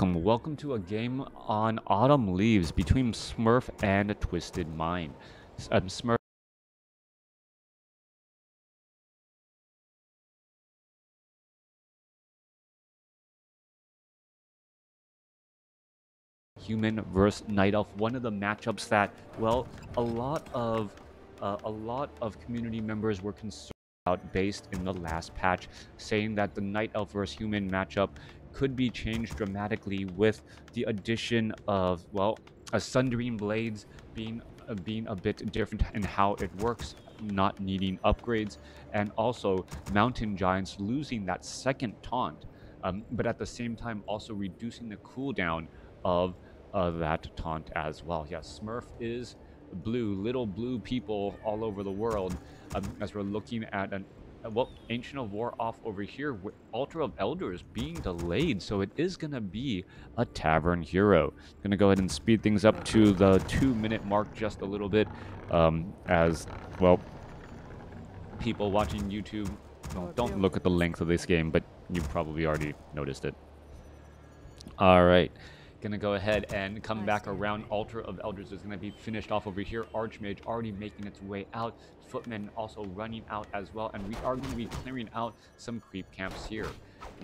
Welcome, welcome to a game on Autumn Leaves between Smurf and Twisted Mind. Um, Smurf human versus night elf one of the matchups that well a lot of uh, a lot of community members were concerned about based in the last patch saying that the night elf versus human matchup could be changed dramatically with the addition of well a sundering blades being uh, being a bit different in how it works not needing upgrades and also mountain giants losing that second taunt um, but at the same time also reducing the cooldown of uh, that taunt as well. Yes, Smurf is blue, little blue people all over the world. Um, as we're looking at an well, Ancient of War off over here Altar of Elders being delayed, so it is going to be a Tavern Hero. Going to go ahead and speed things up to the two minute mark just a little bit um, as, well, people watching YouTube well, don't look at the length of this game, but you probably already noticed it. All right. Gonna go ahead and come back around. Altar of Elders is gonna be finished off over here. Archmage already making its way out. Footman also running out as well. And we are gonna be clearing out some creep camps here.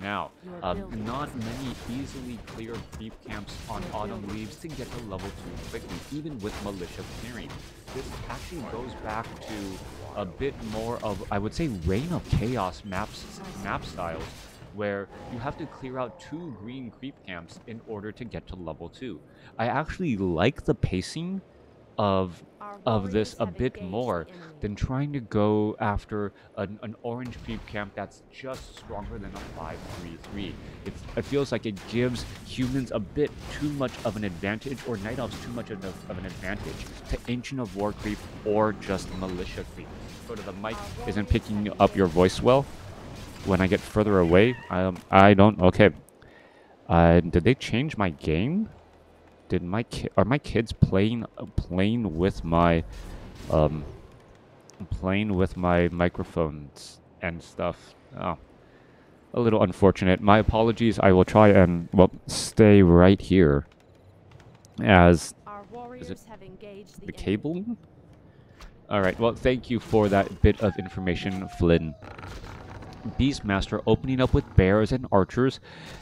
Now, um, not many easily clear creep camps on Autumn Leaves to get to level 2 quickly, even with Militia clearing. This actually goes back to a bit more of, I would say, Reign of Chaos maps, map styles, where you have to clear out two green creep camps in order to get to level 2. I actually like the pacing of of this a bit more than trying to go after an, an, orange creep camp that's just stronger than a 5-3-3. It, it feels like it gives humans a bit too much of an advantage, or night elves too much of, of an advantage to Ancient of War creep or just militia creep. Go to the mic isn't picking up your voice well when I get further away. Um, I don't. Okay. Uh, did they change my game? Did my ki are my kids playing playing with my um playing with my microphones and stuff? Oh, a little unfortunate. My apologies. I will try and well stay right here. As is it the, the cabling? All right. Well, thank you for that bit of information, Flynn. Beastmaster opening up with bears and archers.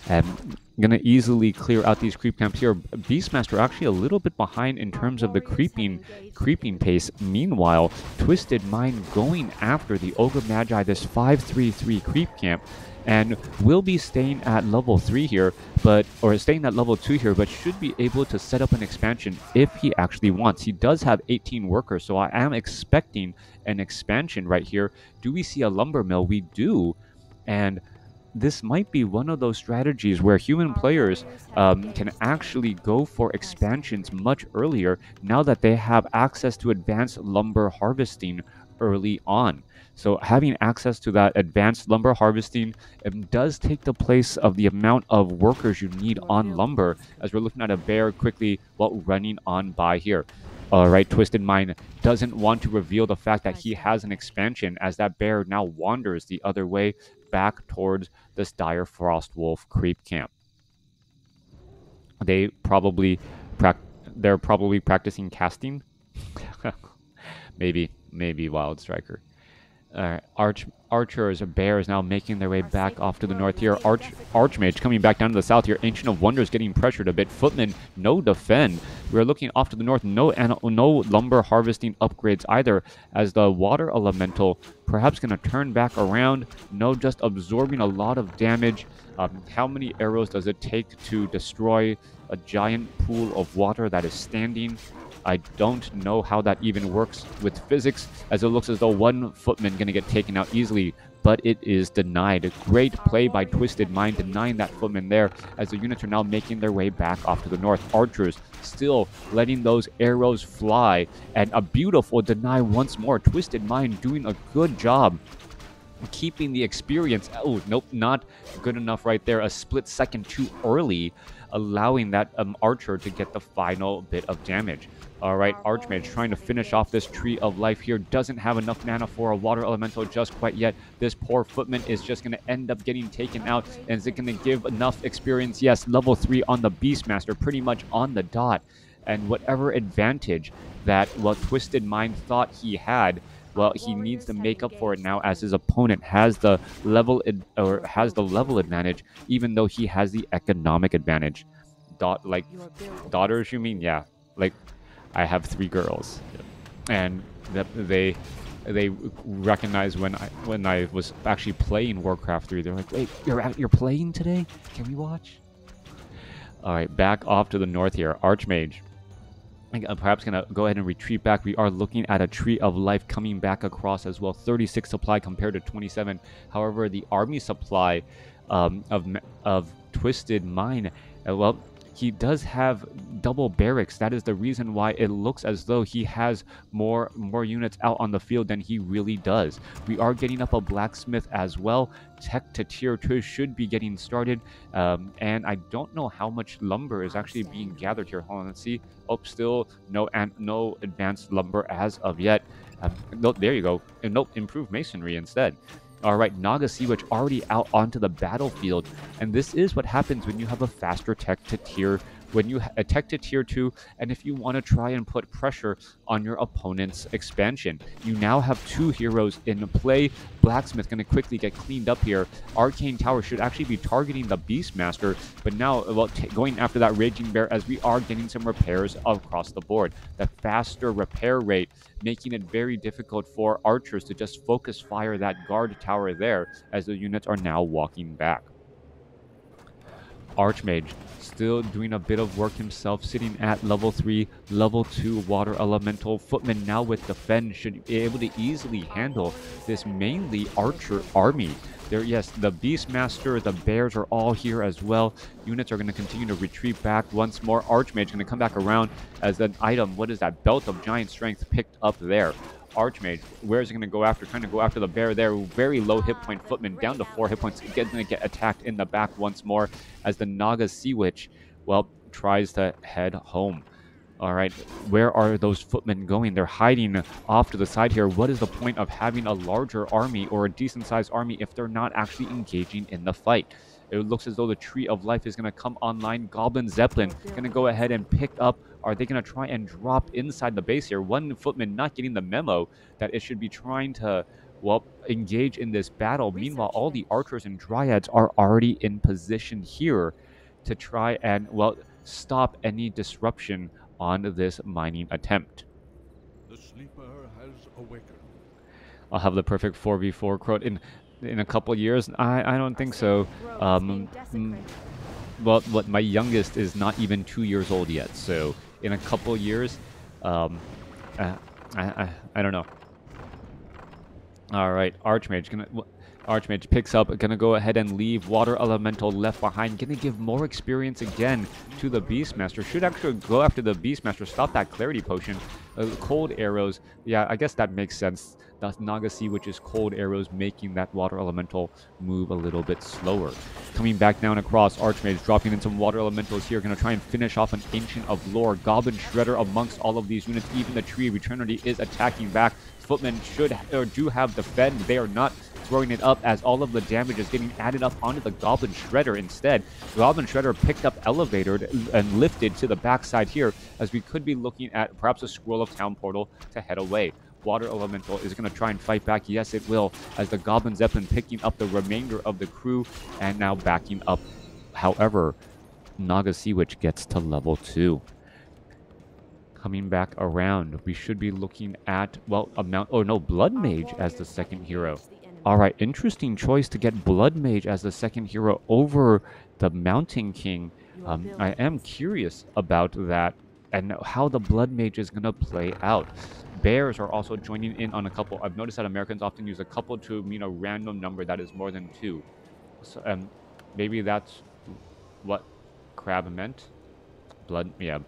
And gonna easily clear out these creep camps here. Beastmaster actually a little bit behind in terms of the creeping creeping pace. Meanwhile, Twisted Mind going after the Ogre Magi, this 5-3-3 creep camp and will be staying at level 3 here, but or staying at level 2 here, but should be able to set up an expansion if he actually wants. He does have 18 workers, so I am expecting an expansion right here. Do we see a lumber mill? We do, and this might be one of those strategies where human players um, can actually go for expansions much earlier now that they have access to advanced lumber harvesting early on. So having access to that advanced lumber harvesting um, does take the place of the amount of workers you need on lumber as we're looking at a bear quickly while running on by here. All right, Twisted Mind doesn't want to reveal the fact that he has an expansion as that bear now wanders the other way back towards this dire frost wolf creep camp. They probably they're probably practicing casting. maybe, maybe Wild Striker. Uh, Arch archers or bears now making their way back off to the north here. Arch Archmage coming back down to the south here. Ancient of Wonders getting pressured a bit. Footman, no defend. We're looking off to the north. No no lumber harvesting upgrades either as the water elemental perhaps going to turn back around. No, just absorbing a lot of damage. Um, how many arrows does it take to destroy a giant pool of water that is standing? I don't know how that even works with physics, as it looks as though one footman going to get taken out easily, but it is denied. A great play by Twisted Mind denying that footman there, as the units are now making their way back off to the north. Archers still letting those arrows fly, and a beautiful deny once more. Twisted Mind doing a good job keeping the experience. Oh, nope, not good enough right there. A split second too early allowing that um, archer to get the final bit of damage. All right, Archmage trying to finish off this Tree of Life here. Doesn't have enough mana for a Water Elemental just quite yet. This poor Footman is just going to end up getting taken out. And is it going to give enough experience? Yes, level 3 on the Beastmaster, pretty much on the dot. And whatever advantage that, well, Twisted Mind thought he had, well, he needs to make up for it now as his opponent has the level or has the level advantage, even though he has the economic advantage. Dot like daughters, you mean? Yeah, like I have three girls, and that they they recognize when I when I was actually playing Warcraft 3. They're like, "Wait, you're out, you're playing today? Can we watch?" All right, back off to the north here. Archmage. I'm perhaps going to go ahead and retreat back. We are looking at a Tree of Life coming back across as well. 36 supply compared to 27. However, the army supply um, of, of Twisted Mind, uh, well, he does have double barracks. That is the reason why it looks as though he has more more units out on the field than he really does. We are getting up a blacksmith as well. Tech to tier 2 should be getting started. Um, and I don't know how much lumber is actually being gathered here. Hold on, let's see. Oh, still no and no advanced lumber as of yet. Um, no, there you go. And nope, improved masonry instead. All right, Naga Sea Witch already out onto the battlefield. And this is what happens when you have a faster tech to tier when you attack to tier 2 and if you want to try and put pressure on your opponent's expansion. You now have two heroes in play. Blacksmith going to quickly get cleaned up here. Arcane Tower should actually be targeting the Beastmaster, but now well, going after that Raging Bear as we are getting some repairs across the board. The faster repair rate making it very difficult for archers to just focus fire that guard tower there as the units are now walking back. Archmage still doing a bit of work himself, sitting at level 3, level 2 Water Elemental. Footman now with Defend should be able to easily handle this mainly Archer army. There, yes, the Beastmaster, the Bears are all here as well. Units are going to continue to retreat back once more. Archmage going to come back around as an item. What is that? Belt of Giant Strength picked up there. Archmage. Where is he going to go after? Trying to go after the bear there. Very low hit point Footman down to four hit points. Going to get attacked in the back once more as the Naga Sea Witch, well, tries to head home. All right, where are those footmen going? They're hiding off to the side here. What is the point of having a larger army or a decent sized army if they're not actually engaging in the fight? It looks as though the Tree of Life is going to come online. Goblin Zeppelin going to go ahead and pick up. Are they going to try and drop inside the base here? One footman not getting the memo that it should be trying to, well, engage in this battle. Meanwhile, all the archers and dryads are already in position here to try and, well, stop any disruption on this mining attempt. The sleeper has awakened. I'll have the perfect 4v4 crowd in in a couple years? I, I don't think so. Um, mm, well, what my youngest is not even two years old yet, so in a couple years, um, uh, I, I, I don't know. All right, Archmage gonna. Archmage picks up, gonna go ahead and leave Water Elemental left behind. Gonna give more experience again to the Beastmaster. Should actually go after the Beastmaster, stop that Clarity Potion. Uh, cold Arrows, yeah, I guess that makes sense. That's Naga Sea Witch's Cold Arrows, making that Water Elemental move a little bit slower. Coming back down across, Archmage dropping in some Water Elementals here. Gonna try and finish off an Ancient of Lore. Goblin Shredder amongst all of these units. Even the Tree of Eternity is attacking back. Footmen should or do have defend. They are not throwing it up as all of the damage is getting added up onto the Goblin Shredder instead. Goblin Shredder picked up Elevator and lifted to the backside here as we could be looking at perhaps a Scroll of Town Portal to head away. Water Elemental is going to try and fight back. Yes, it will, as the Goblin Zeppelin picking up the remainder of the crew and now backing up. However, Naga Sea Witch gets to level 2 coming back around. We should be looking at, well, a mount, oh no, Blood Mage as the second hero. Alright, interesting choice to get Blood Mage as the second hero over the Mountain King. Um, I am curious about that and how the Blood Mage is going to play out. Bears are also joining in on a couple. I've noticed that Americans often use a couple to mean a random number that is more than two. So, um, maybe that's what crab meant. Blood, yeah.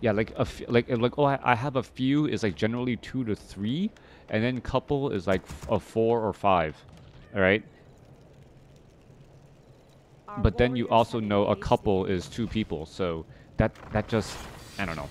yeah, like a f like like oh, I, I have a few is like generally two to three, and then couple is like a four or five. All right. But then you also know a couple is two people, so that that just I don't know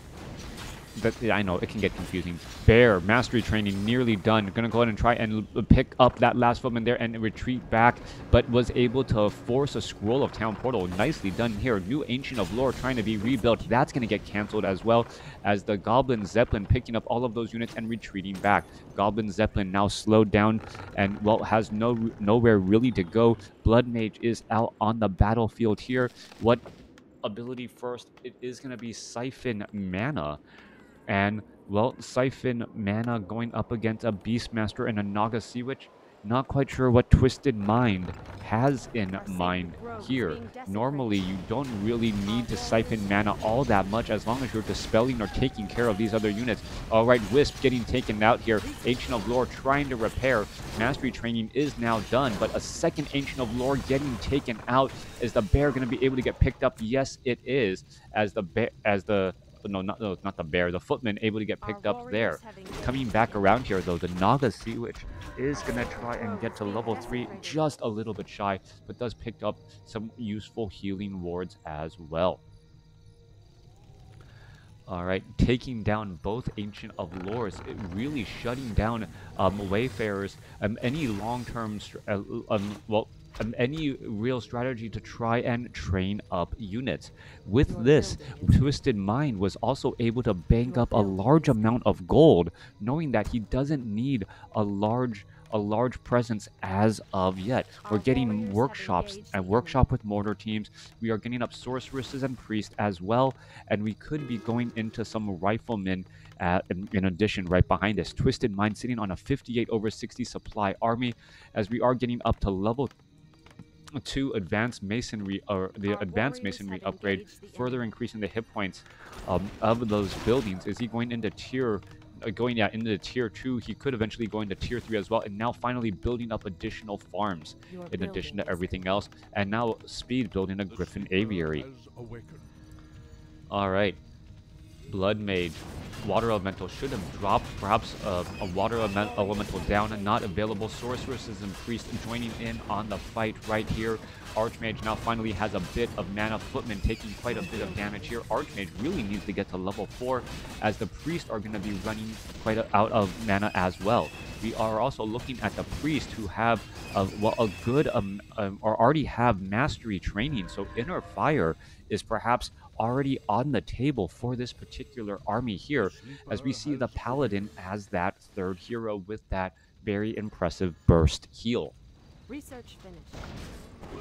that I know it can get confusing. Bear, mastery training nearly done. Gonna go ahead and try and pick up that last footman there and retreat back, but was able to force a scroll of town portal. Nicely done here. New ancient of lore trying to be rebuilt. That's gonna get canceled as well as the goblin zeppelin picking up all of those units and retreating back. Goblin zeppelin now slowed down and well has no nowhere really to go. Blood mage is out on the battlefield here. What ability first? It is gonna be siphon mana. And, well, Siphon Mana going up against a Beastmaster and a Naga Sea Witch. Not quite sure what Twisted Mind has in mind here. Normally, you don't really need to siphon mana all that much as long as you're dispelling or taking care of these other units. Alright, Wisp getting taken out here. Ancient of Lore trying to repair. Mastery training is now done, but a second Ancient of Lore getting taken out. Is the bear going to be able to get picked up? Yes, it is. As the bear, as the no, not no, not the bear, the footman able to get picked up there. Coming back around here though, the Naga Sea Witch is gonna try and get to level three, just a little bit shy, but does pick up some useful healing wards as well. Alright, taking down both Ancient of Lores, really shutting down um, Wayfarers, um, any long-term, uh, um, well, um, any real strategy to try and train up units. With this, Twisted Mind was also able to bank up a large amount of gold, knowing that he doesn't need a large a large presence as of yet. We're getting workshops and workshop with mortar teams. We are getting up sorceresses and priests as well, and we could be going into some riflemen uh, in, in, addition right behind this. Twisted Mind sitting on a 58 over 60 supply army as we are getting up to level to advanced masonry or the Our advanced masonry upgrade, further increasing the hit points um, of those buildings. Is he going into tier? Uh, going yeah into tier two, he could eventually go into tier three as well, and now finally building up additional farms in addition to everything else, and now speed building a Griffin aviary. All right, Blood Mage water elemental should have dropped perhaps a water elemental down and not available. Sorceresses and Priest joining in on the fight right here. Archmage now finally has a bit of mana. Footman taking quite a bit of damage here. Archmage really needs to get to level 4 as the Priest are going to be running quite a, out of mana as well. We are also looking at the Priest who have a, well, a good um, um, or already have mastery training. So Inner Fire is perhaps already on the table for this particular army here, as we see the Paladin as that third hero with that very impressive burst heal. Research finished.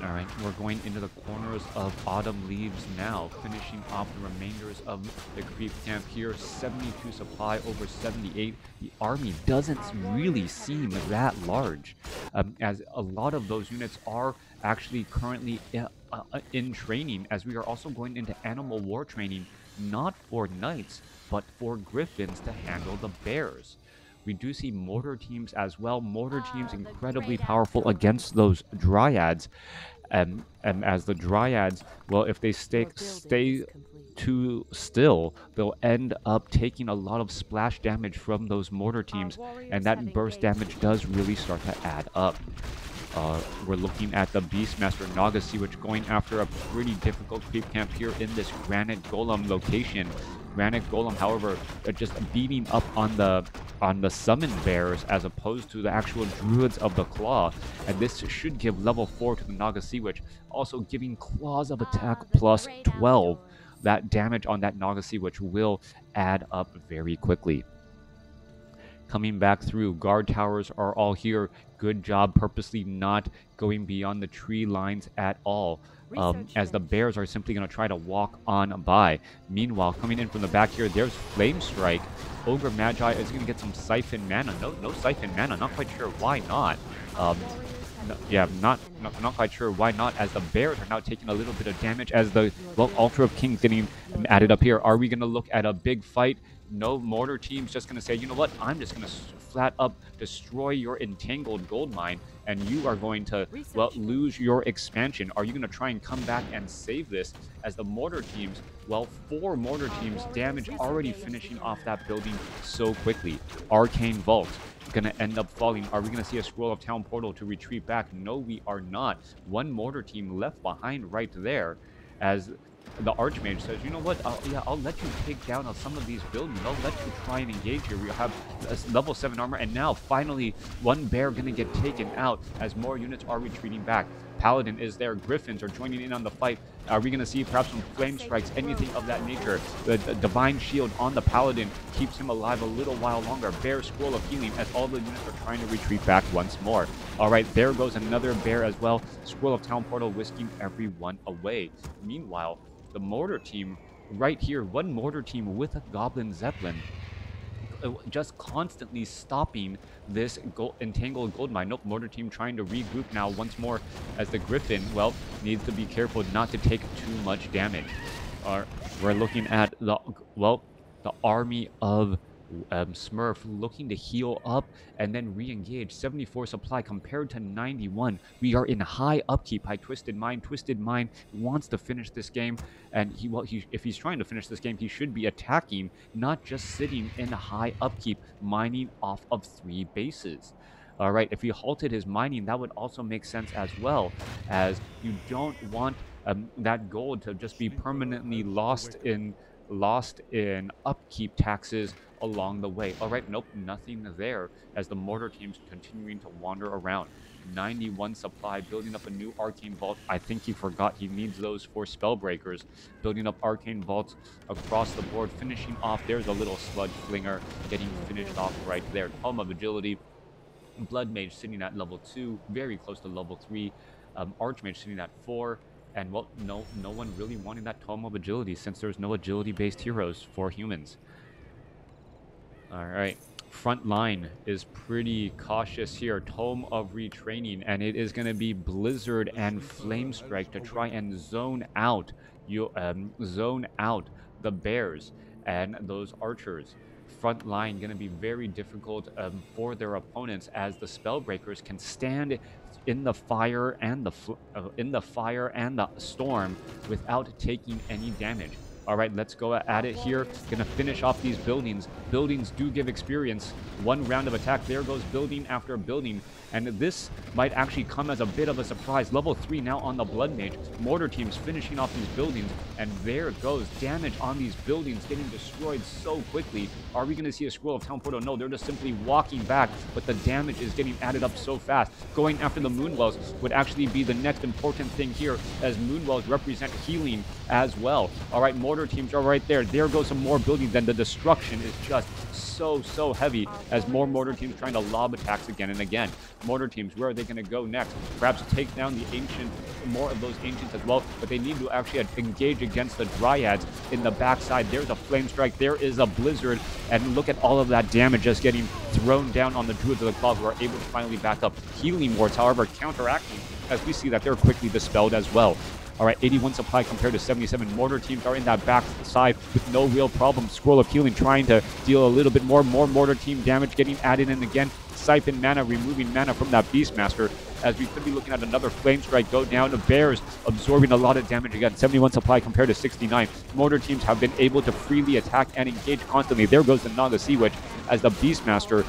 Alright, we're going into the corners of Autumn Leaves now, finishing off the remainders of the creep camp here. 72 supply over 78. The army doesn't really seem that large, um, as a lot of those units are actually currently uh, uh, in training, as we are also going into animal war training, not for knights, but for griffins to handle the bears. We do see mortar teams as well. Mortar ah, teams incredibly powerful against those dryads. Um, and as the dryads, well, if they stay stay too still, they'll end up taking a lot of splash damage from those mortar teams, and that burst damage does really start to add up. Uh, we're looking at the Beastmaster Naga Sea Witch going after a pretty difficult creep camp here in this Granite Golem location. Granite Golem, however, just beating up on the on the summon bears as opposed to the actual druids of the claw. And this should give level 4 to the Naga Sea Witch, also giving claws of attack ah, plus 12. That damage on that Naga Sea Witch will add up very quickly coming back through. Guard towers are all here. Good job purposely not going beyond the tree lines at all. Um, as the bears are simply going to try to walk on by. Meanwhile, coming in from the back here, there's Flame Strike. Ogre Magi is going to get some Siphon Mana. No, no Siphon Mana. Not quite sure why not. Um, no, yeah, not, not not quite sure why not, as the bears are now taking a little bit of damage as the, well, Altar of Kings getting added up here. Are we going to look at a big fight? No mortar team's just going to say, you know what, I'm just going to flat up destroy your entangled gold mine and you are going to well lose your expansion. Are you going to try and come back and save this as the mortar teams well four mortar teams damage already finishing off that building so quickly? Arcane vault going to end up falling. Are we going to see a scroll of town portal to retreat back? No we are not. One mortar team left behind right there as the Archmage says, you know what, I'll, yeah, I'll let you take down on some of these buildings. I'll let you try and engage here. We have uh, level 7 armor, and now finally one bear going to get taken out as more units are retreating back. Paladin is there. Griffins are joining in on the fight. Are we going to see perhaps some flame strikes, anything of that nature? The, the, Divine Shield on the Paladin keeps him alive a little while longer. Bear Scroll of Healing as all the units are trying to retreat back once more. All right, there goes another bear as well. Scroll of Town Portal whisking everyone away. Meanwhile, the mortar team right here, one mortar team with a Goblin Zeppelin uh, just constantly stopping this gold, entangled gold mine. Nope, mortar team trying to regroup now once more as the Griffin, well, needs to be careful not to take too much damage. Uh, we're looking at the, well, the army of um, Smurf looking to heal up and then re-engage. 74 supply compared to 91. We are in high upkeep High Twisted Mind. Twisted Mind wants to finish this game, and he well, he, if he's trying to finish this game, he should be attacking, not just sitting in high upkeep, mining off of three bases. All right, if he halted his mining, that would also make sense as well, as you don't want um, that gold to just be permanently lost in lost in upkeep taxes along the way. All right, nope, nothing there as the mortar team's continuing to wander around. 91 supply, building up a new arcane vault. I think he forgot he needs those for spellbreakers. Building up arcane vaults across the board, finishing off. There's a little sludge flinger getting finished off right there. Tome of agility. Blood Mage sitting at level 2, very close to level 3. Um, Archmage sitting at 4. And well, no, no one really wanting that Tome of Agility since there's no agility-based heroes for humans. All right. Front line is pretty cautious here. Tome of Retraining, and it is going to be Blizzard and Flame Strike to try and zone out you um, zone out the bears and those archers. Front line going to be very difficult um, for their opponents as the spellbreakers can stand in the fire and the uh, in the fire and the storm without taking any damage. All right, let's go at it here. Gonna finish off these buildings. Buildings do give experience. One round of attack. There goes building after building. And this might actually come as a bit of a surprise. Level 3 now on the Blood Mage. Mortar teams finishing off these buildings. And there goes damage on these buildings getting destroyed so quickly. Are we going to see a Scroll of Town Portal? No, they're just simply walking back. But the damage is getting added up so fast. Going after the Moonwells would actually be the next important thing here as Moonwells represent healing as well. All right, Mortar teams are right there. There goes some more buildings and the destruction is just so, so heavy as more mortar teams trying to lob attacks again and again. Mortar teams, where are they going to go next? Perhaps take down the ancient, more of those ancients as well, but they need to actually engage against the dryads in the backside. There's a flame strike, there is a blizzard, and look at all of that damage just getting thrown down on the druids of the claw who are able to finally back up. Healing wards, however, counteracting as we see that they're quickly dispelled as well. All right, 81 supply compared to 77. Mortar teams are in that back side with no real problem. Scroll of Healing trying to deal a little bit more. More Mortar team damage getting added in again. Siphon mana, removing mana from that Beastmaster as we could be looking at another Flame Strike go down. The Bears absorbing a lot of damage again. 71 supply compared to 69. Mortar teams have been able to freely attack and engage constantly. There goes the Naga Sea Witch as the Beastmaster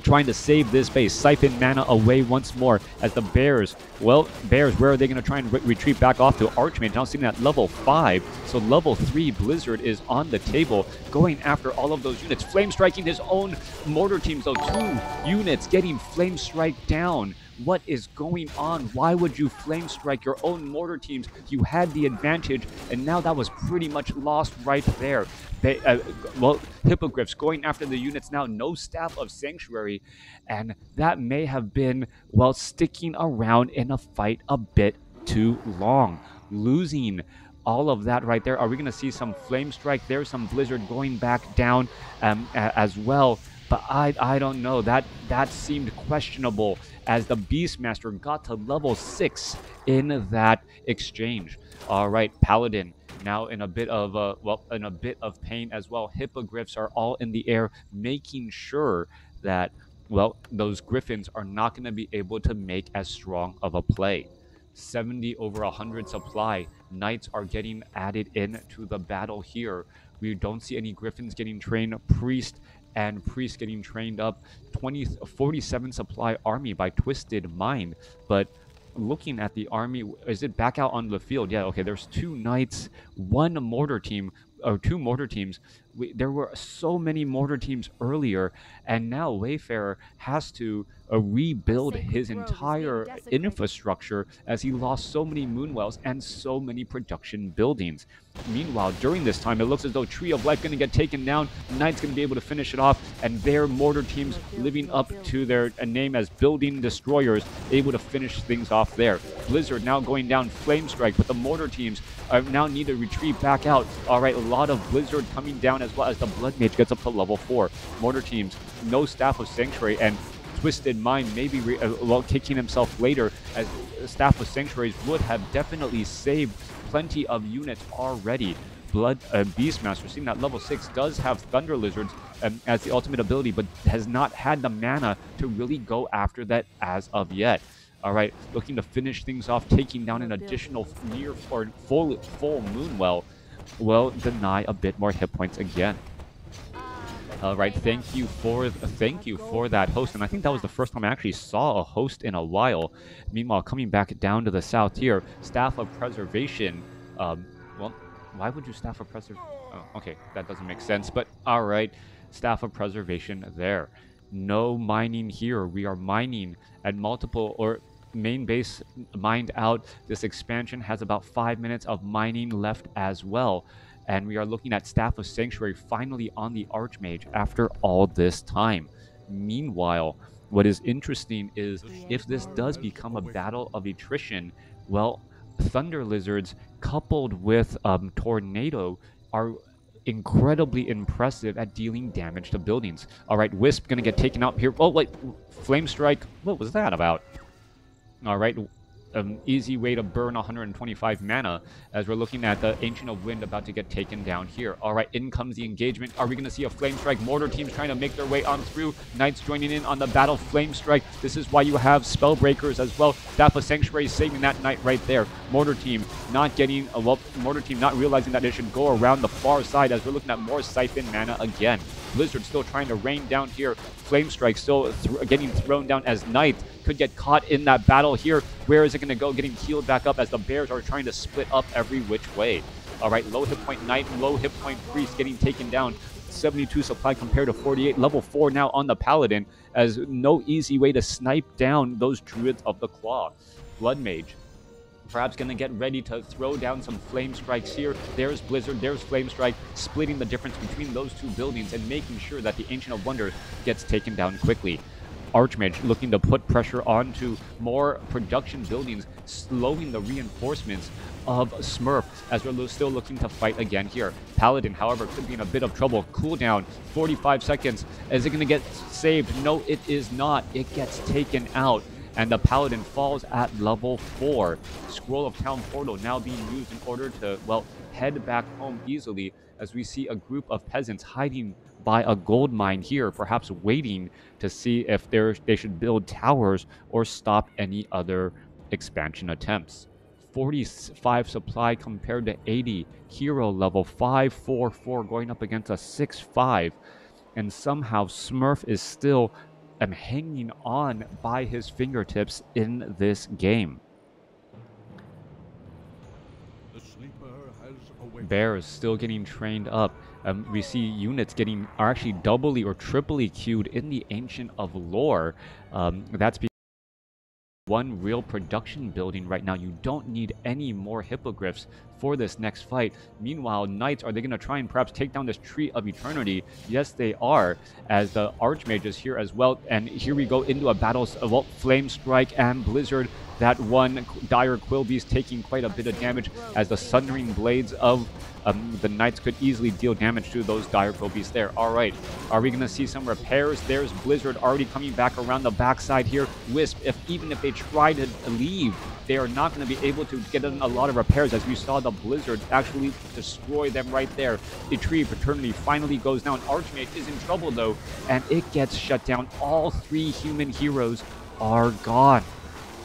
trying to save this base. Siphon mana away once more as the Bears, well, Bears, where are they going to try and re retreat back off to Archmage? Now sitting at level 5. So level 3 Blizzard is on the table going after all of those units. Flame striking his own mortar teams, though. Two units getting Flame Strike down. What is going on? Why would you flame strike your own mortar teams? You had the advantage, and now that was pretty much lost right there. They, uh, well, Hippogriffs going after the units now, no staff of Sanctuary, and that may have been, well, sticking around in a fight a bit too long. Losing all of that right there. Are we going to see some Flame Strike there, some Blizzard going back down um, as well? But I, I don't know. That that seemed questionable as the Beastmaster got to level 6 in that exchange. All right, Paladin now in a bit of uh, well in a bit of pain as well. Hippogriffs are all in the air, making sure that well those griffins are not going to be able to make as strong of a play. 70 over 100 supply. Knights are getting added in to the battle here. We don't see any griffins getting trained. Priest and Priest getting trained up. 20, 47 supply army by Twisted Mind. But looking at the army, is it back out on the field? Yeah, okay, there's two knights, one mortar team, or two mortar teams. We, there were so many mortar teams earlier, and now Wayfarer has to uh, rebuild his entire infrastructure as he lost so many moonwells and so many production buildings. Meanwhile, during this time, it looks as though Tree of Life going to get taken down. Knight's going to be able to finish it off, and their mortar teams living up to their uh, name as Building Destroyers, able to finish things off there. Blizzard now going down Flame Strike, but the mortar teams uh, now need to retreat back out. All right, a lot of Blizzard coming down as well as the Blood Mage gets up to level 4. Mortar teams, no Staff of Sanctuary, and Twisted Mind maybe re- uh, kicking himself later as Staff of Sanctuaries would have definitely saved plenty of units already. Blood uh, Beastmaster, seeing that level 6 does have Thunder Lizards um, as the ultimate ability, but has not had the mana to really go after that as of yet. All right, looking to finish things off, taking down an additional near or full full moon well will deny a bit more hit points again. All right, thank you for thank you for that host, and I think that was the first time I actually saw a host in a while. Meanwhile, coming back down to the south here, staff of preservation. Um, well, why would you staff of preservation? Oh, okay, that doesn't make sense. But all right, staff of preservation there. No mining here. We are mining at multiple or main base mined out. This expansion has about five minutes of mining left as well and we are looking at Staff of Sanctuary finally on the Archmage after all this time. Meanwhile, what is interesting is if this does become a battle of attrition, well, Thunder Lizards coupled with um, Tornado are incredibly impressive at dealing damage to buildings. All right, Wisp gonna get taken out here. Oh, wait, Flame Strike. What was that about? All right, an easy way to burn 125 mana as we're looking at the Ancient of Wind about to get taken down here. All right, in comes the engagement. Are we going to see a Flame Strike? Mortar teams trying to make their way on through. Knights joining in on the battle Flame Strike. This is why you have Spellbreakers as well. Of Sanctuary saving that Knight right there. Mortar team not getting, a well, Mortar team not realizing that it should go around the far side as we're looking at more Siphon mana again. Blizzard still trying to rain down here. Flame Strike still th getting thrown down as Knight could get caught in that battle here. Where is it going to go? Getting healed back up as the Bears are trying to split up every which way. All right, low hit point Knight, low hit point Priest getting taken down. 72 supply compared to 48. Level 4 now on the Paladin as no easy way to snipe down those Druids of the Claw. Blood Mage perhaps going to get ready to throw down some flame strikes here. There's Blizzard, there's Flame Strike, splitting the difference between those two buildings and making sure that the Ancient of Wonder gets taken down quickly. Archmage looking to put pressure onto more production buildings, slowing the reinforcements of Smurf as we're still looking to fight again here. Paladin, however, could be in a bit of trouble. Cooldown, 45 seconds. Is it going to get saved? No, it is not. It gets taken out and the Paladin falls at level 4. Scroll of Town Portal now being used in order to, well, head back home easily as we see a group of peasants hiding by a gold mine here, perhaps waiting to see if they should build towers or stop any other expansion attempts. 45 supply compared to 80. Hero level 544 going up against a 6-5. And somehow Smurf is still am hanging on by his fingertips in this game. Bears still getting trained up. Um, we see units getting are actually doubly or triply queued in the Ancient of Lore. Um, that's because one real production building right now. You don't need any more hippogriffs for this next fight. Meanwhile, Knights, are they going to try and perhaps take down this Tree of Eternity? Yes, they are, as the Archmage is here as well. And here we go into a battle of well, Flame Strike and Blizzard that one Dire Quillbeast taking quite a bit of damage as the Sundering Blades of um, the Knights could easily deal damage to those Dire Quillbeasts there. All right, are we going to see some repairs? There's Blizzard already coming back around the backside here. Wisp, if even if they try to leave, they are not going to be able to get in a lot of repairs as we saw the Blizzard actually destroy them right there. The Tree of Eternity finally goes down. Archmage is in trouble though, and it gets shut down. All three human heroes are gone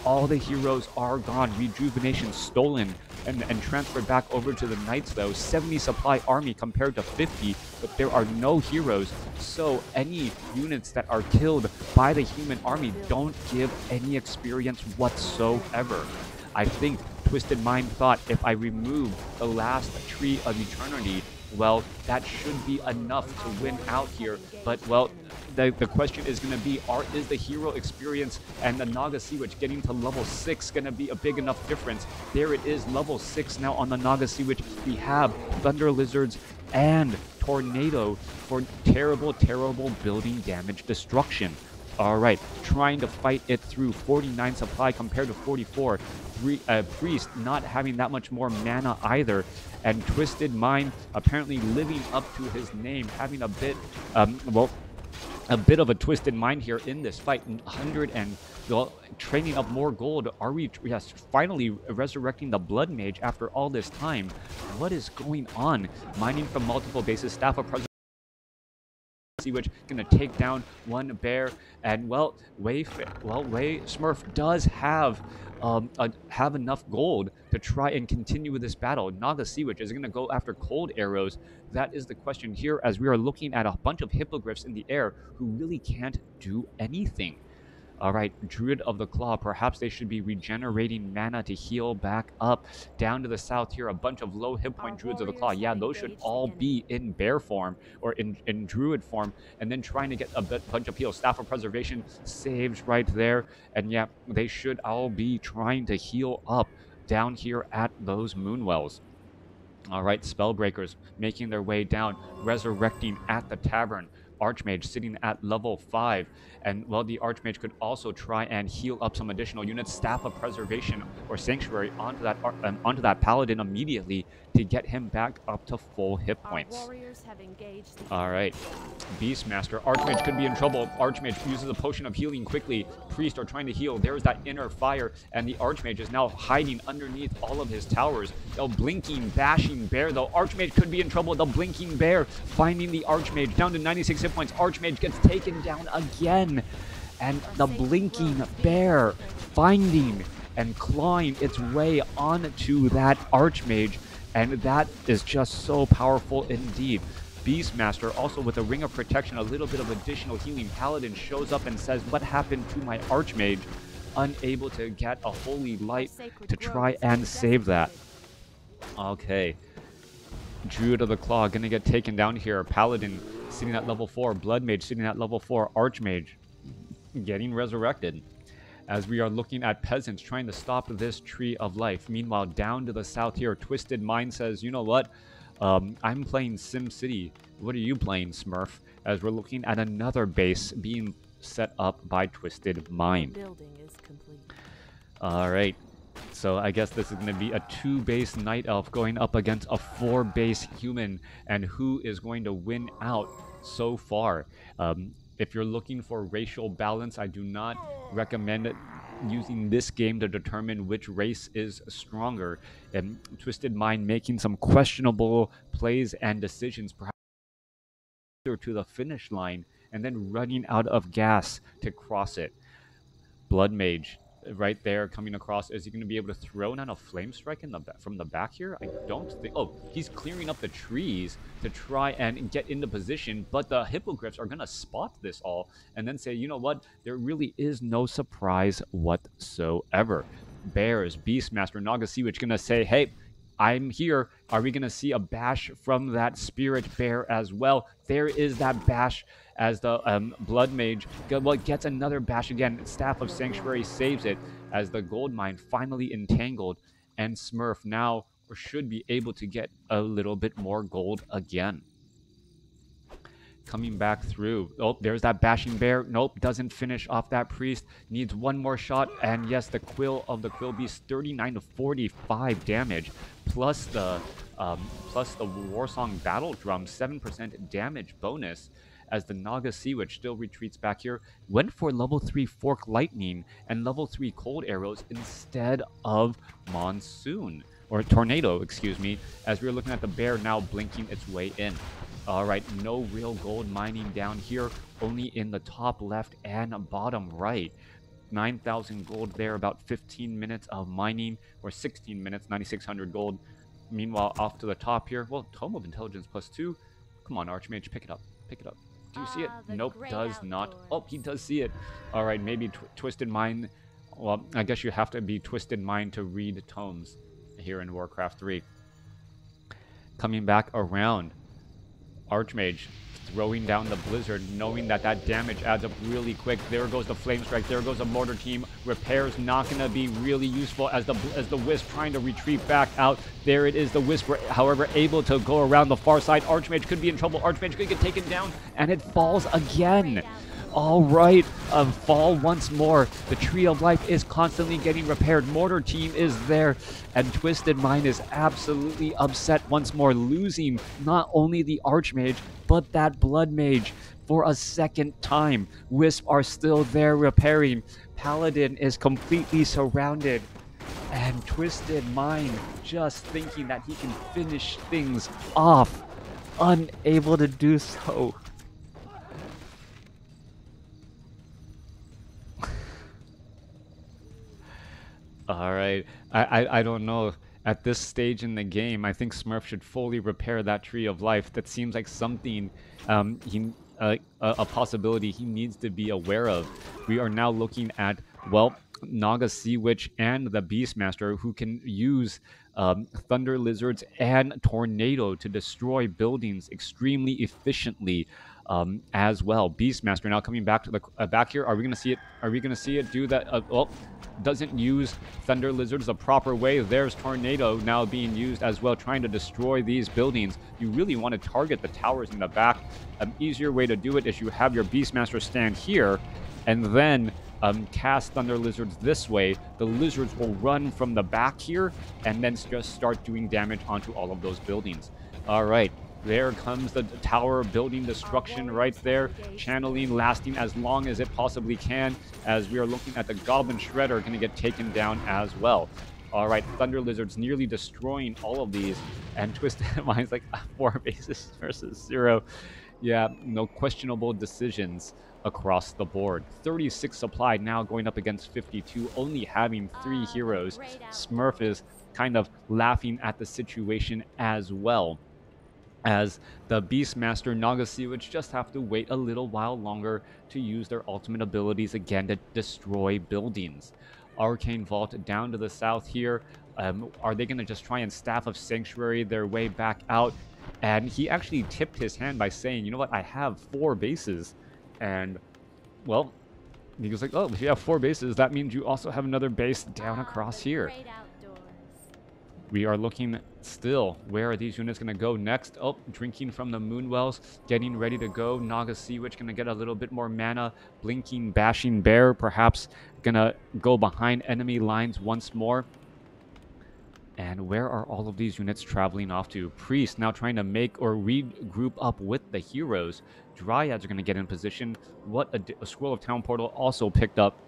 all the heroes are gone. Rejuvenation stolen and, and transferred back over to the Knights, though. 70 supply army compared to 50, but there are no heroes. So any units that are killed by the human army don't give any experience whatsoever. I think Twisted Mind thought if I remove the last Tree of Eternity, well, that should be enough to win out here. But, well, the, the question is going to be, are is the hero experience and the Naga Sea Witch getting to level 6 going to be a big enough difference? There it is, level 6 now on the Naga Sea Witch. We have Thunder Lizards and Tornado for terrible, terrible building damage destruction. All right, trying to fight it through 49 supply compared to 44. uh, Priest not having that much more mana either. And Twisted Mind apparently living up to his name, having a bit, um, well, a bit of a twisted mind here in this fight. 100 and well, training up more gold. Are we, yes, finally resurrecting the Blood Mage after all this time? What is going on? Mining from multiple bases, Staff of Preservation which gonna take down one bear and well Way well Way Smurf does have um, have enough gold to try and continue with this battle. Naga Sea Witch is going to go after cold arrows. That is the question here as we are looking at a bunch of hippogriffs in the air who really can't do anything. All right, Druid of the Claw. Perhaps they should be regenerating mana to heal back up. Down to the south here, a bunch of low hit point Druids of the Claw. Yeah, those should all be in bear form or in, in Druid form. And then trying to get a bit, bunch of heals. Staff of Preservation saves right there. And yeah, they should all be trying to heal up down here at those Moonwells. All right, Spellbreakers making their way down, resurrecting at the tavern. Archmage sitting at level 5. And, well, the Archmage could also try and heal up some additional units. Staff of Preservation or Sanctuary onto that, um, onto that Paladin immediately to get him back up to full hit points. Alright. Beastmaster. Archmage could be in trouble. Archmage uses a potion of healing quickly. Priest are trying to heal. There's that inner fire. And the Archmage is now hiding underneath all of his towers. The blinking, bashing bear, though. Archmage could be in trouble. The blinking bear finding the Archmage down to 96 hit points. Archmage gets taken down again. And the blinking bear finding and clawing its way onto that Archmage. And that is just so powerful indeed. Beastmaster, also with a Ring of Protection, a little bit of additional healing. Paladin shows up and says, what happened to my Archmage? Unable to get a Holy Light to try and save that. Okay. Druid of the Claw gonna get taken down here. Paladin sitting at level 4. Blood Mage sitting at level 4. Archmage getting resurrected. As we are looking at peasants trying to stop this tree of life. Meanwhile, down to the south here, Twisted Mind says, you know what? Um, I'm playing Sim City. What are you playing, Smurf? As we're looking at another base being set up by Twisted Mind. Building is complete. All right. So I guess this is going to be a two-base Night Elf going up against a four-base human. And who is going to win out so far? Um, if you're looking for racial balance, I do not recommend using this game to determine which race is stronger. And Twisted Mind making some questionable plays and decisions, perhaps to the finish line, and then running out of gas to cross it. Blood Mage right there coming across. Is he going to be able to throw down a flame strike in the from the back here? I don't think. Oh, he's clearing up the trees to try and get into position, but the hippogriffs are going to spot this all and then say, you know what? There really is no surprise whatsoever. Bears, Beastmaster, Naga Sea Witch going to say, hey, I'm here. Are we going to see a bash from that spirit bear as well? There is that bash as the um, Blood Mage well, gets another bash again. Staff of Sanctuary saves it as the Gold Mine finally entangled, and Smurf now should be able to get a little bit more gold again. coming back through. Oh, there's that bashing bear. Nope, doesn't finish off that priest. Needs one more shot. And yes, the quill of the quill beast, 39 to 45 damage, plus the um, plus the Warsong battle drum, 7% damage bonus. As the Naga Sea Witch still retreats back here, went for level 3 Fork Lightning and level 3 Cold Arrows instead of Monsoon or tornado, excuse me, as we're looking at the bear now blinking its way in. All right, no real gold mining down here, only in the top left and bottom right. 9,000 gold there, about 15 minutes of mining, or 16 minutes, 9,600 gold. Meanwhile, off to the top here, well, Tome of Intelligence plus two. Come on, Archmage, pick it up, pick it up. Do you see it? Ah, nope, does not. Oh, he does see it. All right, maybe tw Twisted Mind. Well, I guess you have to be Twisted Mind to read tomes here in Warcraft 3. Coming back around, Archmage throwing down the Blizzard, knowing that that damage adds up really quick. There goes the Flame Strike. There goes the Mortar Team. Repair's not going to be really useful as the as the Wisp trying to retreat back out. There it is. The Wisp, however, able to go around the far side. Archmage could be in trouble. Archmage could get taken down, and it falls again. All right, a fall once more. The Tree of Life is constantly getting repaired. Mortar Team is there, and Twisted Mind is absolutely upset once more, losing not only the Archmage, but that Blood Mage for a second time. Wisp are still there repairing. Paladin is completely surrounded. And Twisted Mind just thinking that he can finish things off, unable to do so. I, I, don't know. At this stage in the game, I think Smurf should fully repair that tree of life. That seems like something um, he, uh, a, a possibility he needs to be aware of. We are now looking at, well, Naga Sea Witch and the Beastmaster who can use um, Thunder Lizards and Tornado to destroy buildings extremely efficiently um, as well. Beastmaster now coming back to the uh, back here. Are we gonna see it? Are we gonna see it do that? Uh, well, doesn't use Thunder Lizards the proper way. There's Tornado now being used as well, trying to destroy these buildings. You really want to target the towers in the back. An easier way to do it is you have your Beastmaster stand here, and then um, cast Thunder Lizards this way. The Lizards will run from the back here, and then just start doing damage onto all of those buildings. All right, there comes the tower building destruction right there. Channeling lasting as long as it possibly can as we are looking at the Goblin Shredder going to get taken down as well. All right, Thunder Lizards nearly destroying all of these. And Twisted Mind's like four bases versus zero. Yeah, no questionable decisions across the board. 36 supply now going up against 52, only having three ah, heroes. Smurf is kind of laughing at the situation as well as the Beastmaster Naga Sea Witch just have to wait a little while longer to use their ultimate abilities again to destroy buildings. Arcane Vault down to the south here. Um, are they going to just try and Staff of Sanctuary their way back out? And he actually tipped his hand by saying, you know what, I have four bases. And, well, he was like, oh, if you have four bases, that means you also have another base down across here. We are looking still. Where are these units going to go next? Oh, drinking from the moon wells, getting ready to go. Naga Sea Witch going to get a little bit more mana. Blinking, Bashing Bear, perhaps going to go behind enemy lines once more. And where are all of these units traveling off to? Priest now trying to make or regroup up with the heroes. Dryads are going to get in position. What a, a Scroll of Town Portal also picked up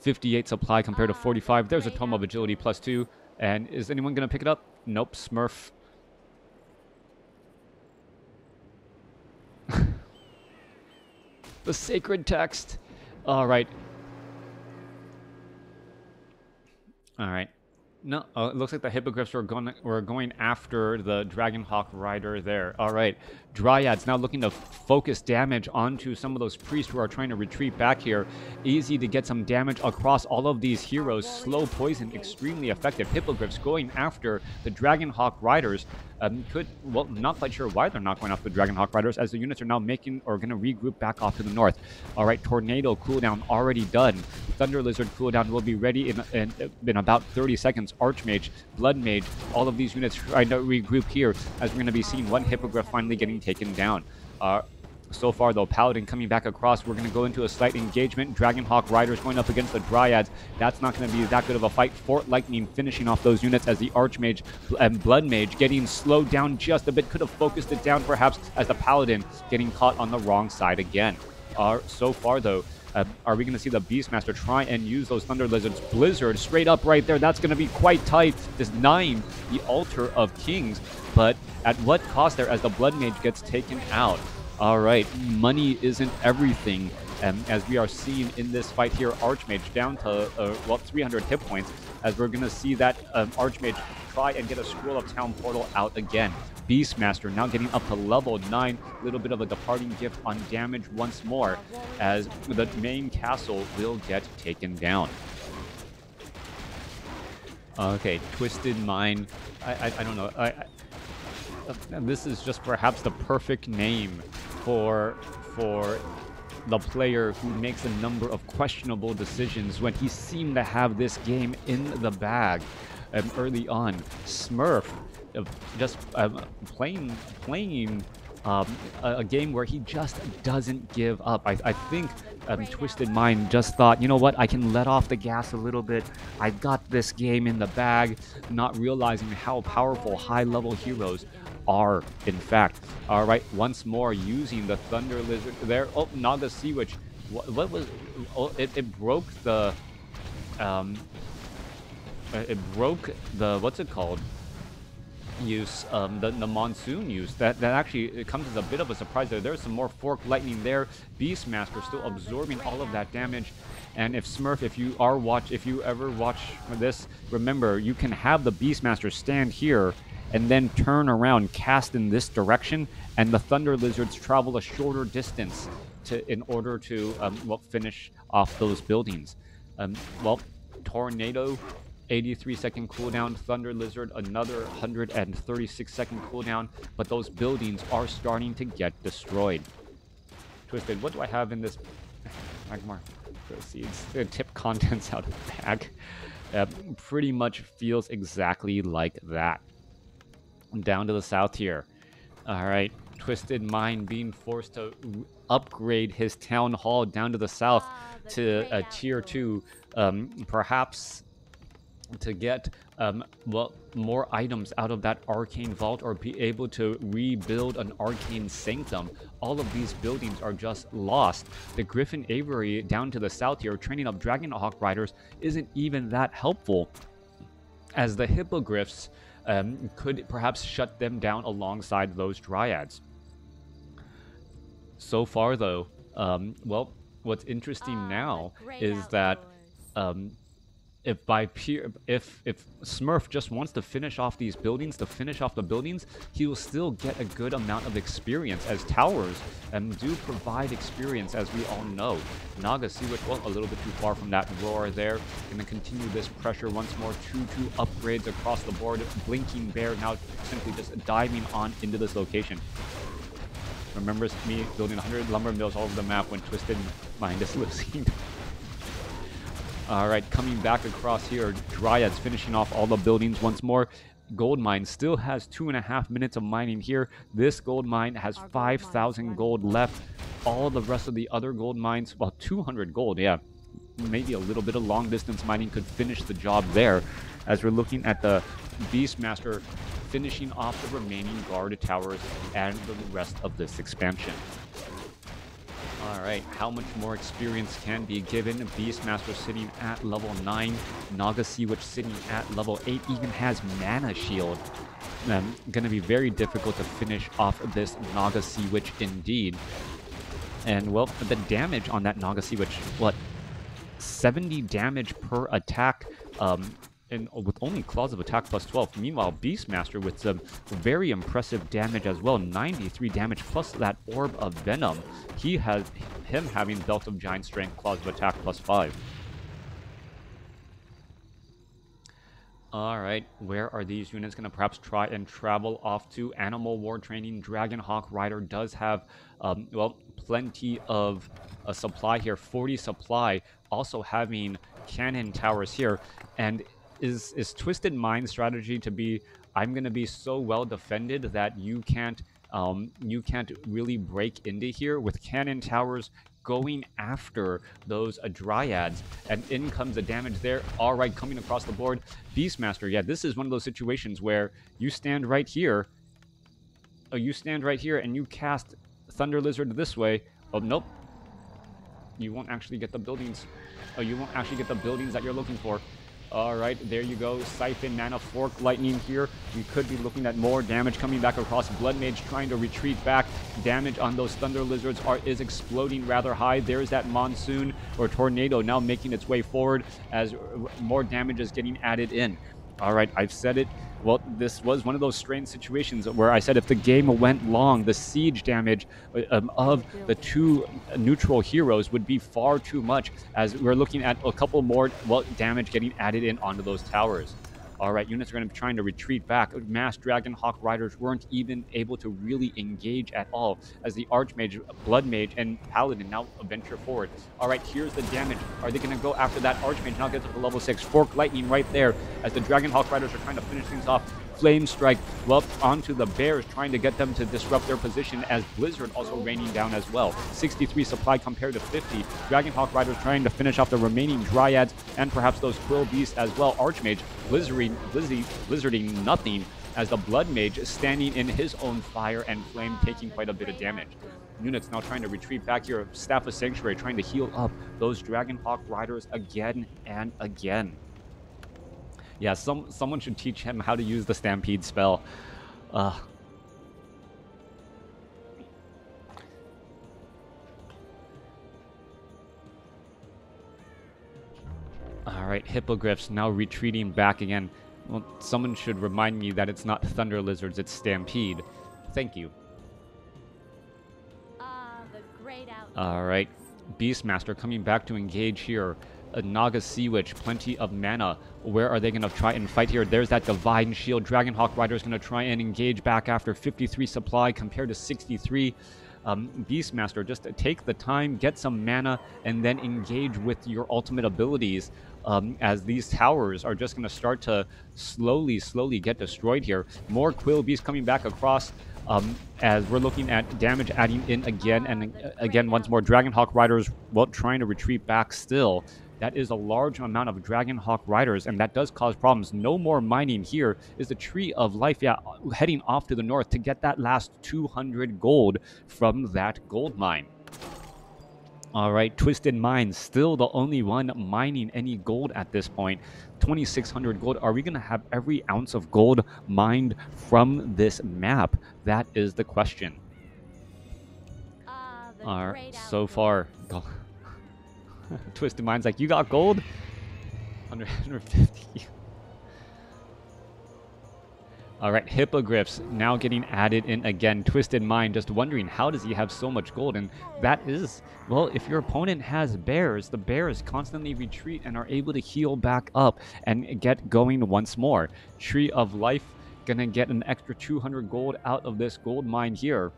58 supply compared to 45. There's a Tome of Agility plus 2. And is anyone going to pick it up? Nope, Smurf. the sacred text. All right. All right. No, oh, it looks like the hippogriffs were going were going after the Dragonhawk rider there. All right, Dryads now looking to focus damage onto some of those priests who are trying to retreat back here. Easy to get some damage across all of these heroes. Slow poison, extremely effective. Hippogriffs going after the Dragonhawk riders. Um, could well, not quite sure why they're not going after the Dragonhawk riders, as the units are now making or going to regroup back off to the north. All right, Tornado cooldown already done. Thunder Lizard cooldown will be ready in, in, in about 30 seconds. Archmage, Blood Mage, all of these units trying to regroup here, as we're going to be seeing one Hippogriff finally getting taken down. Uh, so far, though, Paladin coming back across. We're going to go into a slight engagement. Dragonhawk Riders going up against the Dryads. That's not going to be that good of a fight. Fork Lightning finishing off those units as the Archmage and Blood Mage getting slowed down just a bit. Could have focused it down, perhaps, as the Paladin getting caught on the wrong side again. Uh, so far, though, uh, are we going to see the Beastmaster try and use those Thunder Lizards? Blizzard straight up right there. That's going to be quite tight. This 9, the Altar of Kings. But at what cost there as the Blood Mage gets taken out? All right, money isn't everything. Um, as we are seeing in this fight here, Archmage down to, uh, well, 300 hit points, as we're going to see that um, Archmage try and get a Scroll of Town Portal out again. Beastmaster now getting up to level 9, a little bit of a departing gift on damage once more, as the main castle will get taken down. Okay, Twisted Mind, I, I, I don't know, I, this is just perhaps the perfect name for for the player who makes a number of questionable decisions when he seemed to have this game in the bag um, early on. Smurf uh, just um, playing playing um, a, a, game where he just doesn't give up. I, I think um, Twisted Mind just thought, you know what, I can let off the gas a little bit. I've got this game in the bag, not realizing how powerful high-level heroes are, in fact. All right, once more using the Thunder Lizard there. Oh, Naga Sea Witch. What, what was... Oh, it, it broke the... Um, it broke the... What's it called? use, um, the, the monsoon use. That that actually comes as a bit of a surprise there. There's some more fork lightning there. Beastmaster still absorbing all of that damage. And if Smurf, if you are watch, if you ever watch this, remember you can have the Beastmaster stand here and then turn around, cast in this direction, and the Thunder Lizards travel a shorter distance to in order to um, well finish off those buildings. Um, well, Tornado, 83 second cooldown. Thunder Lizard, another 136 second cooldown. But those buildings are starting to get destroyed. Twisted, what do I have in this? Magmar proceeds. Tip contents out of the bag. Uh, pretty much feels exactly like that down to the south here. All right, Twisted Mind being forced to upgrade his town hall down to the south ah, to a tier two, um, perhaps to get um, well more items out of that arcane vault or be able to rebuild an arcane sanctum. All of these buildings are just lost. The Griffin Aviary down to the south here, training up Dragonhawk riders, isn't even that helpful, as the hippogriffs um, could perhaps shut them down alongside those dryads. So far, though, um, well, what's interesting ah, now is that um, if by peer if if Smurf just wants to finish off these buildings, to finish off the buildings, he will still get a good amount of experience as towers and do provide experience as we all know. Naga Sea Witch, well, a little bit too far from that roar there. Gonna continue this pressure once more. 2-2 upgrades across the board. Blinking Bear now simply just diving on into this location. Remembers me building 100 lumber mills all over the map when Twisted Mind is losing. All right, coming back across here, Dryads finishing off all the buildings once more. Gold mine still has two and a half minutes of mining here. This gold mine has 5,000 gold left. All the rest of the other gold mines, well, 200 gold, yeah. Maybe a little bit of long distance mining could finish the job there. As we're looking at the Beastmaster finishing off the remaining guard towers and the rest of this expansion. Alright, how much more experience can be given? Beastmaster sitting at level 9. Naga Sea Witch sitting at level 8 even has Mana Shield. Um, gonna be very difficult to finish off this Naga Sea Witch indeed. And, well, the damage on that Naga Sea Witch, what, 70 damage per attack. Um, and with only Claws of Attack plus 12. Meanwhile, Beastmaster with some very impressive damage as well. 93 damage plus that Orb of Venom. He has him having Belt of Giant Strength, Claws of Attack plus 5. Alright, where are these units going to perhaps try and travel off to? Animal War Training, Dragonhawk Rider does have, um, well, plenty of a supply here. 40 supply, also having cannon towers here. And is is Twisted Mind strategy to be I'm to be so well defended that you can't Um, you can't really break into here with cannon towers going after those uh, dryads. And in comes the damage there. All right coming across the board. Beastmaster yeah this is one of those situations where you stand right here. Oh you stand right here and you cast thunder lizard this way. Oh nope. You won't actually get the buildings oh you won't actually get the buildings that you're looking for all right, there you go. Siphon, Mana, Fork, Lightning here. We could be looking at more damage coming back across. Blood Mage trying to retreat back. Damage on those Thunder Lizards are is exploding rather high. There's that Monsoon or Tornado now making its way forward as more damage is getting added in. All right, I've said it. Well, this was one of those strange situations where I said if the game went long, the siege damage uh, um, of the two neutral heroes would be far too much, as we're looking at a couple more well, damage getting added in onto those towers. All right, units are going to be trying to retreat back. Mass Dragon Hawk Riders weren't even able to really engage at all as the Archmage, Blood Mage, and Paladin now venture forward. All right, here's the damage. Are they going to go after that Archmage? Now get to the level 6. Fork Lightning right there as the Dragon Hawk Riders are trying to finish things off. Flame Strike well onto the Bears, trying to get them to disrupt their position as Blizzard also raining down as well. 63 supply compared to 50. Dragonhawk Riders trying to finish off the remaining Dryads and perhaps those Quill Beasts as well. Archmage blizzarding, blizzy, blizzarding nothing as the Blood Mage standing in his own fire and flame taking quite a bit of damage. Units now trying to retreat back here. Staff of Sanctuary trying to heal up those Dragonhawk Riders again and again. Yeah, some someone should teach him how to use the Stampede spell. Uh, Alright, Hippogriffs now retreating back again. Well, someone should remind me that it's not Thunder Lizards, it's Stampede. Thank you. Uh, Alright, Beastmaster coming back to engage here a Naga Sea Witch, plenty of mana. Where are they going to try and fight here? There's that Divine Shield. Dragonhawk Rider is going to try and engage back after 53 supply compared to 63. Um, Beastmaster, just take the time, get some mana, and then engage with your ultimate abilities um, as these towers are just going to start to slowly, slowly get destroyed here. More Quill Beasts coming back across um, as we're looking at damage adding in again and uh, again once more. Dragonhawk Riders, well, trying to retreat back still. That is a large amount of Dragonhawk Riders, and that does cause problems. No more mining here. Is the Tree of Life, yeah, heading off to the north to get that last 200 gold from that gold mine. All right, Twisted Minds, still the only one mining any gold at this point. 2,600 gold. Are we going to have every ounce of gold mined from this map? That is the question. Uh, All right, so far, Twisted Mind's like, you got gold? 150. Alright, Hippogriffs now getting added in again. Twisted Mind just wondering, how does he have so much gold? And that is, well, if your opponent has bears, the bears constantly retreat and are able to heal back up and get going once more. Tree of Life gonna get an extra 200 gold out of this gold mine here.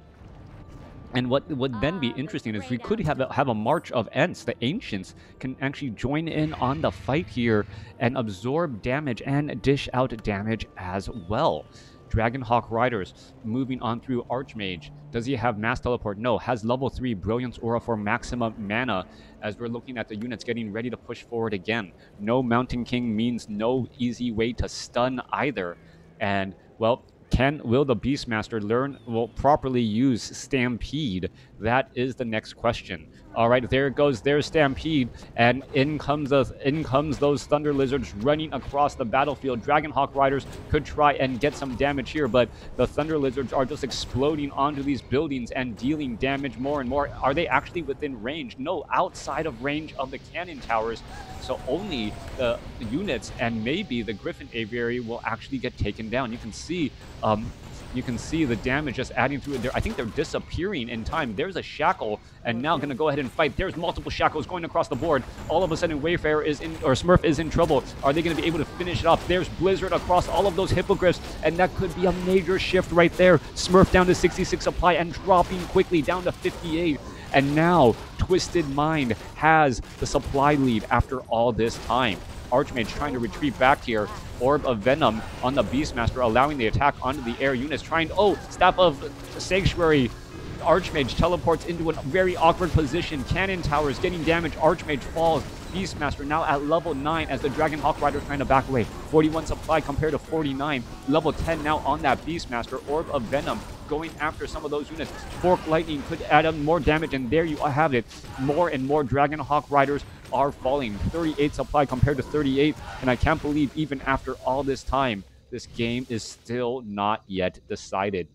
And what would then be ah, interesting is we could have a, have a march of Ents. The Ancients can actually join in on the fight here and absorb damage and dish out damage as well. Dragonhawk Riders moving on through Archmage. Does he have Mass Teleport? No. Has level 3 Brilliance Aura for maximum mana as we're looking at the units getting ready to push forward again. No Mountain King means no easy way to stun either. And, well, can will the Beastmaster learn will properly use Stampede? That is the next question. All right, there goes. There's Stampede, and in comes those, in comes those Thunder Lizards running across the battlefield. Dragonhawk Riders could try and get some damage here, but the Thunder Lizards are just exploding onto these buildings and dealing damage more and more. Are they actually within range? No, outside of range of the cannon towers. So only the units and maybe the Griffin Aviary will actually get taken down. You can see um, you can see the damage just adding through it there. I think they're disappearing in time. There's a shackle, and now going to go ahead and fight. There's multiple shackles going across the board. All of a sudden, Wayfarer is in, or Smurf is in trouble. Are they going to be able to finish it off? There's Blizzard across all of those hippogriffs, and that could be a major shift right there. Smurf down to 66 supply and dropping quickly down to 58. And now, Twisted Mind has the supply lead after all this time. Archmage trying to retreat back here. Orb of Venom on the Beastmaster, allowing the attack onto the air units. Trying, oh, Staff of Sanctuary Archmage teleports into a very awkward position. Cannon towers getting damage. Archmage falls. Beastmaster now at level 9 as the Dragon Hawk Rider trying to back away. 41 supply compared to 49. Level 10 now on that Beastmaster. Orb of Venom going after some of those units. Fork Lightning could add up more damage, and there you have it. More and more Dragon Hawk Riders are falling. 38 supply compared to 38, and I can't believe even after all this time, this game is still not yet decided.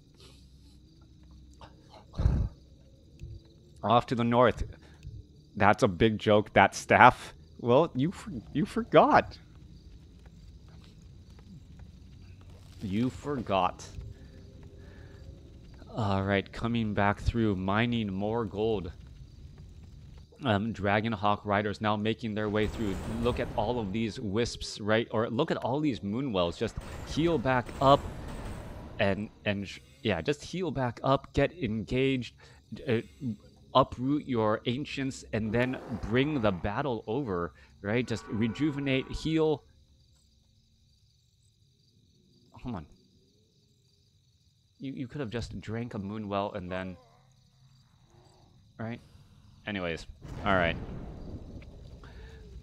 Off to the north, that's a big joke. That staff. Well, you you forgot. You forgot. All right, coming back through, mining more gold. Um, Dragonhawk riders now making their way through. Look at all of these wisps, right? Or look at all these moonwells. Just heal back up, and and yeah, just heal back up. Get engaged. Uh, uproot your ancients and then bring the battle over, right? Just rejuvenate, heal. Hold on. You, you could have just drank a moonwell and then... Right? Anyways, alright.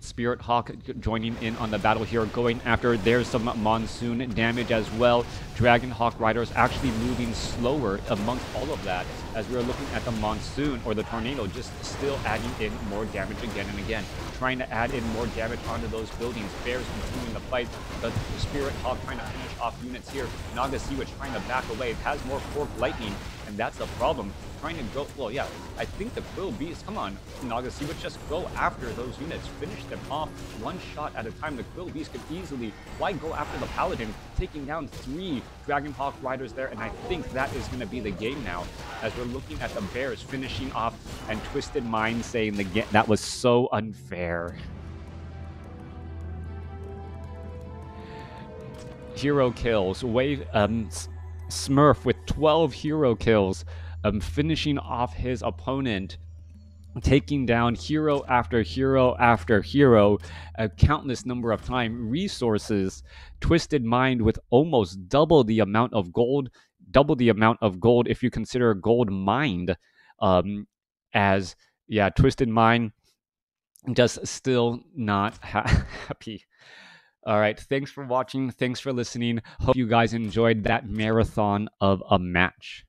Spirit Hawk joining in on the battle here, going after. There's some monsoon damage as well. Dragon Hawk Riders actually moving slower amongst all of that as we're looking at the monsoon or the tornado just still adding in more damage again and again. Trying to add in more damage onto those buildings. Bears continuing the fight. The Spirit Hawk trying to finish off units here. Naga Sea trying to back away. It has more Fork Lightning and that's the problem. Trying to go, well, yeah, I think the Quill Beast, come on, Naga would just go after those units, finish them off one shot at a time. The Quill Beast could easily, why go after the Paladin, taking down three Dragonhawk Riders there, and I think that is going to be the game now, as we're looking at the Bears finishing off, and Twisted Mind saying the game, that was so unfair. Hero kills, wave, um, Smurf with 12 hero kills, um, finishing off his opponent, taking down hero after hero after hero a countless number of time. Resources, Twisted Mind with almost double the amount of gold, double the amount of gold if you consider gold mined um, as, yeah, Twisted Mind just still not ha- happy. All right. Thanks for watching. Thanks for listening. Hope you guys enjoyed that marathon of a match.